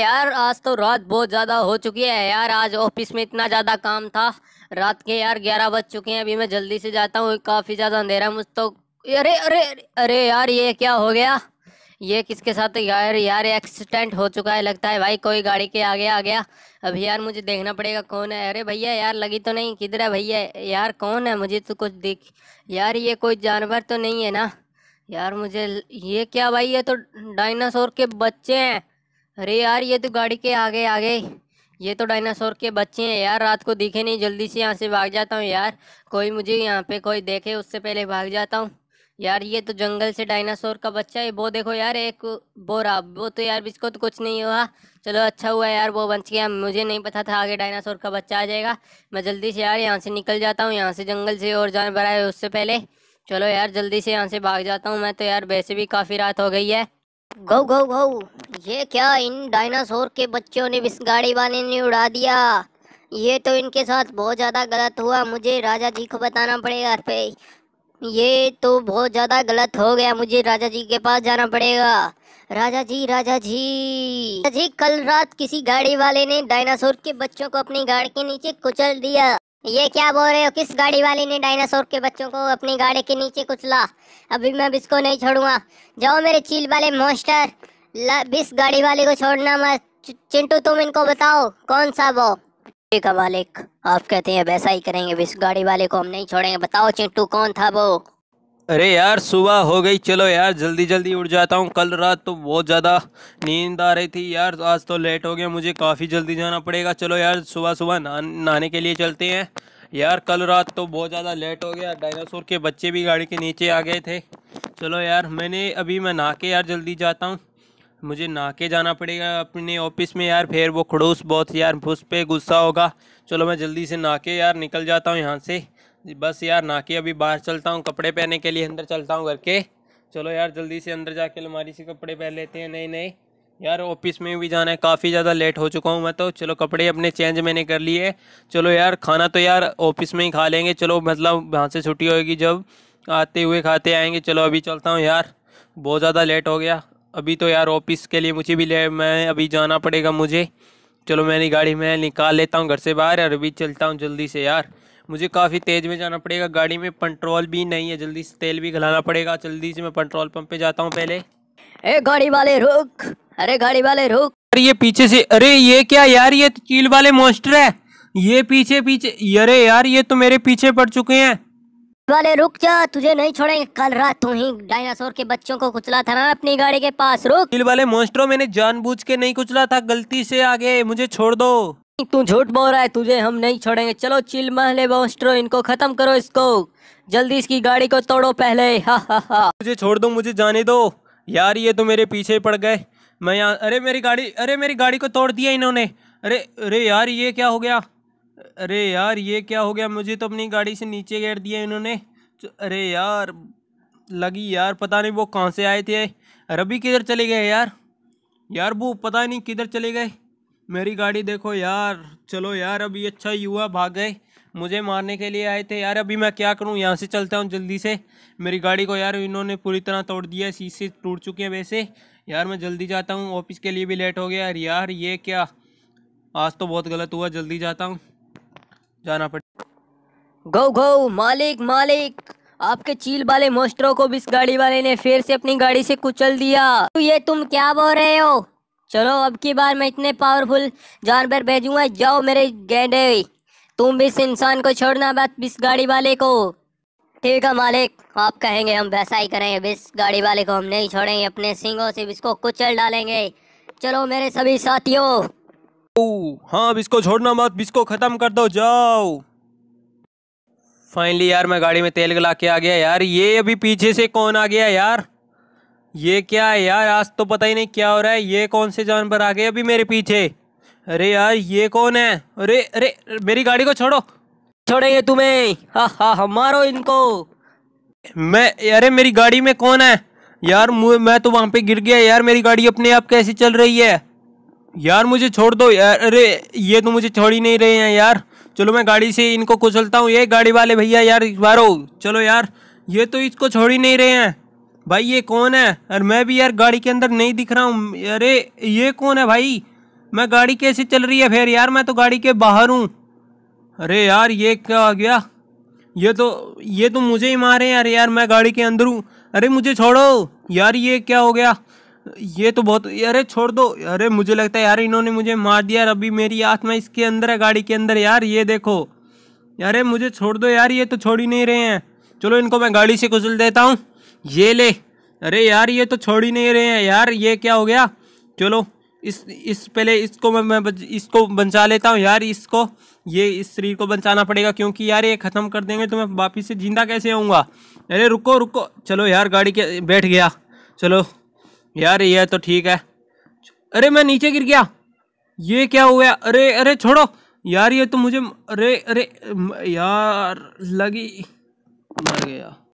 यार, आज तो रात बहुत ज़्यादा हो चुकी है यार। आज ऑफ़िस में इतना ज़्यादा काम था। रात के यार ग्यारह बज चुके हैं। अभी मैं जल्दी से जाता हूँ। काफ़ी ज़्यादा अंधेरा है मुझ तो। अरे अरे अरे यार, ये क्या हो गया? ये किसके साथ? यार यार, एक्सीडेंट हो चुका है, लगता है भाई कोई गाड़ी के आगे आ गया। अभी यार मुझे देखना पड़ेगा कौन है। अरे भैया, यार लगी तो नहीं। किधर है भैया? यार कौन है? मुझे तो कुछ दिख यार, ये कोई जानवर तो नहीं है ना? यार मुझे ये क्या भाई? ये तो डायनासोर के बच्चे हैं। अरे यार, ये तो गाड़ी के आगे आगे। ये तो डायनासोर के बच्चे हैं यार, रात को दिखे नहीं, जल्दी से यहाँ से भाग जाता हूँ यार। कोई मुझे यहाँ पे कोई देखे, उससे पहले भाग जाता हूँ। यार, ये तो जंगल से डायनासोर का बच्चा है, वो देखो यार, एक वो रहा, वो तो यार, इसको तो कुछ नहीं हुआ। चलो अच्छा हुआ यार, वो बच गया। मुझे नहीं पता था आगे डायनासोर का बच्चा आ जाएगा। मैं जल्दी से यार, यहाँ से निकल जाता हूँ, यहाँ से जंगल से और जानवर आए उससे पहले। चलो यार, जल्दी से यहाँ से भाग जाता हूँ मैं तो यार, वैसे भी काफ़ी रात हो गई है। गो गो गो। ये क्या इन डायनासोर के बच्चों ने इस गाड़ी वाले ने उड़ा दिया? ये तो इनके साथ बहुत ज़्यादा गलत हुआ। मुझे राजा जी को बताना पड़ेगा पे ये तो बहुत ज़्यादा गलत हो गया। मुझे राजा जी के पास जाना पड़ेगा। राजा जी राजा जी। राजा जी, कल रात किसी गाड़ी वाले ने डायनासोर के बच्चों को अपनी गाड़ी के नीचे कुचल दिया। ये क्या बोल रहे हो? किस गाड़ी वाले ने डायनासोर के बच्चों को अपनी गाड़ी के नीचे कुचला? अभी मैं इसको नहीं छोड़ूँगा। जाओ मेरे चील वाले मोस्टर इस गाड़ी वाले को छोड़ना मत। चिंटू तुम इनको बताओ कौन सा वो? ठीक है मालिक आप कहते हैं वैसा ही करेंगे इस गाड़ी वाले को हम नहीं छोड़ेंगे। बताओ चिंटू कौन था वो? अरे यार सुबह हो गई चलो यार जल्दी जल्दी उठ जाता हूँ। कल रात तो बहुत ज़्यादा नींद आ रही थी यार आज तो लेट हो गया मुझे काफ़ी जल्दी जाना पड़ेगा। चलो यार सुबह सुबह नहाने के लिए चलते हैं। यार कल रात तो बहुत ज़्यादा लेट हो गया डायनासोर के बच्चे भी गाड़ी के नीचे आ गए थे। चलो यार मैंने अभी मैं नहा के यार जल्दी जाता हूँ। मुझे नहा के जाना पड़ेगा अपने ऑफ़िस में यार, फिर वो खड़ूस बहुत यार, उस पर गुस्सा होगा। चलो मैं जल्दी से नहा के यार, निकल जाता हूँ यहाँ से। बस यार ना कि अभी बाहर चलता हूँ, कपड़े पहनने के लिए अंदर चलता हूँ घर के। चलो यार, जल्दी से अंदर जाके अलमारी से कपड़े पहन लेते हैं। नहीं नहीं, यार ऑफ़िस में भी जाना है, काफ़ी ज़्यादा लेट हो चुका हूँ मैं तो। चलो कपड़े अपने चेंज मैंने कर लिए। चलो यार, खाना तो यार ऑफ़िस में ही खा लेंगे। चलो मतलब वहाँ से छुट्टी होगी जब। आते हुए खाते आएँगे। चलो अभी चलता हूँ यार, बहुत ज़्यादा लेट हो गया। अभी तो यार ऑफ़िस के लिए मुझे भी ले मैं अभी जाना पड़ेगा मुझे। चलो मैंने गाड़ी में निकाल लेता हूँ घर से बाहर और अभी चलता हूँ जल्दी से यार। मुझे काफ़ी तेज़ में जाना पड़ेगा गाड़ी में पेट्रोल भी नहीं है जल्दी से तेल भी घलाना पड़ेगा जल्दी से मैं पेट्रोल पंप पे जाता हूँ पहले। ए गाड़ी वाले रुक! अरे गाड़ी वाले रुक! अरे ये पीछे से अरे ये क्या यार ये तो चील वाले मोस्टर है। ये पीछे पीछे अरे यार ये तो मेरे पीछे पड़ चुके हैं। वाले रुक जा तुझे नहीं छोड़ेंगे। कल रात तू ही डायनासोर के बच्चों को कुचला था ना अपनी गाड़ी के पास रुक। चील वाले मोस्टरों मैंने जानबूझ के नहीं कुचला था गलती से आगे मुझे छोड़ दो। तू झूठ बोल रहा है तुझे हम नहीं छोड़ेंगे। चलो चिल महले बॉस्ट्रो इनको खत्म करो इसको। जल्दी इसकी गाड़ी को तोड़ो पहले हा हा हा। मुझे छोड़ दो मुझे जाने दो। यार ये तो मेरे पीछे पड़ गए। मैं यहाँ अरे मेरी गाड़ी अरे मेरी गाड़ी को तोड़ दिया इन्होंने। अरे अरे यार ये क्या हो गया? अरे यार, ये क्या हो गया? मुझे तो अपनी गाड़ी से नीचे गिर दिया इन्होंने। अरे यार, लगी यार, पता नहीं वो कहाँ से आए थे। रबी किधर चले गए यार? यार, वो पता नहीं किधर चले गए। मेरी गाड़ी देखो यार, चलो यार, अभी अच्छा हुआ भाग गए। मुझे मारने के लिए आए थे। यार, अभी मैं क्या करूँ? यहाँ से चलता हूँ जल्दी से। मेरी गाड़ी को यार इन्होंने पूरी तरह तोड़ दिया, शीशे टूट चुके हैं वैसे। यार, मैं जल्दी जाता हूँ, ऑफ़िस के लिए भी लेट हो गया। यार यार, ये क्या? आज तो बहुत गलत हुआ, जल्दी जाता हूँ। जाना पड़े गो गो, मालिक मालिक। आपके चील वाले मोस्टरों को भी इस गाड़ी वाले ने फिर से अपनी गाड़ी से कुचल दिया। तो ये तुम क्या बोल रहे हो? चलो, अब की बार मैं इतने पावरफुल जानवर भेजूँगा, जाओ मेरे गेंडे। तुम भी इस इंसान को छोड़ना बात इस गाड़ी वाले को। ठीक है, मालिक। आप कहेंगे हम वैसा ही करेंगे इस गाड़ी वाले को हम नहीं छोड़ेंगे, अपने सिंगों से इसको कुचल डालेंगे। चलो मेरे सभी साथियों हाँ अब इसको छोड़ना मत इसको खत्म कर दो जाओ। फाइनली यार मैं गाड़ी में तेल गला के आ गया यार। ये अभी पीछे से कौन आ गया यार? ये क्या है यार? आज तो पता ही नहीं क्या हो रहा है। ये कौन से जानवर आ गए अभी मेरे पीछे? अरे यार ये कौन है? अरे अरे मेरी गाड़ी को छोड़ो। छोड़ेंगे तुम्हें। हा हा हा मारो इनको। मैं अरे मेरी गाड़ी में कौन है? यार मैं तो वहाँ पे गिर गया यार। मेरी गाड़ी अपने आप कैसी चल रही है? यार मुझे छोड़ दो यार। अरे, ये तो मुझे छोड़ ही नहीं रहे हैं यार। चलो मैं गाड़ी से इनको कुचलता हूँ। ये गाड़ी वाले भैया यार मारो चलो यार, ये तो इसको छोड़ ही नहीं रहे हैं। भाई, ये कौन है? और मैं भी यार गाड़ी के अंदर नहीं दिख रहा हूँ। अरे, ये कौन है भाई? मैं गाड़ी कैसे चल रही है फिर? यार, मैं तो गाड़ी के बाहर हूँ। अरे यार, ये क्या आ गया? ये तो ये तो मुझे ही मारे यार यार, मैं गाड़ी के अंदर हूँ। अरे, मुझे छोड़ो। यार, ये क्या हो गया? ये तो बहुत अरे छोड़ दो। अरे मुझे लगता है यार इन्होंने मुझे मार दिया अभी मेरी आत्मा इसके अंदर है गाड़ी के अंदर। यार ये देखो। यार मुझे छोड़ दो यार ये तो छोड़ ही नहीं रहे हैं। चलो इनको मैं गाड़ी से कुचल देता हूँ। ये ले। अरे यार ये तो छोड़ ही नहीं रहे हैं यार। ये क्या हो गया? चलो इस इस पहले इसको मैं, मैं इसको बचा लेता हूँ यार इसको। ये इस शरीर को बचाना पड़ेगा क्योंकि यार ये ख़त्म कर देंगे तो मैं वापिस से ज़िंदा कैसे आऊँगा अरे रुको रुको। चलो यार गाड़ी के बैठ गया। चलो। यार, ये तो ठीक है। अरे, मैं नीचे गिर गया। ये क्या हो गया? अरे अरे, छोड़ो। यार, ये तो मुझे, अरे अरे यार, लगी, मर गया।